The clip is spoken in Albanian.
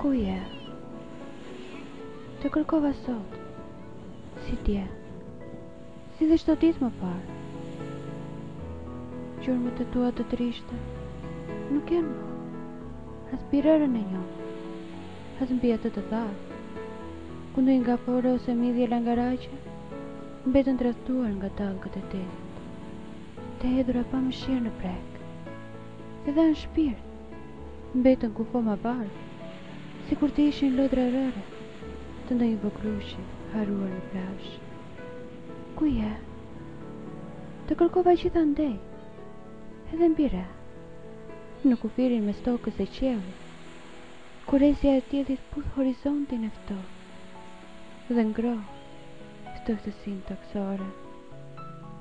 Ku je? Të kërkova sot, si dje, si dhe çdo ditë më parë. Gjurmët e tua të trishta nuk janë më. As mbi rërën e njomë as mbi atë të thatë. Ku ndonjë gaforre ose midhje langaraqe, mbetën të rrëzuar nga dallgët e detit, të hedhura pa mëshirë në breg. Dhe dhanë shpirt. Mbetën kufomëbardhë, sikur të ishin lodra rëre të ndonjë vogëlushi harruar në plazh. Ku je? Të kërkova gjithandej, edhe mbi re, në kufirin mes tokës dhe qiellit, ku rrezja e diellit puth horizontin e ftohtë dhe ngroh ftohtësinë tokësore.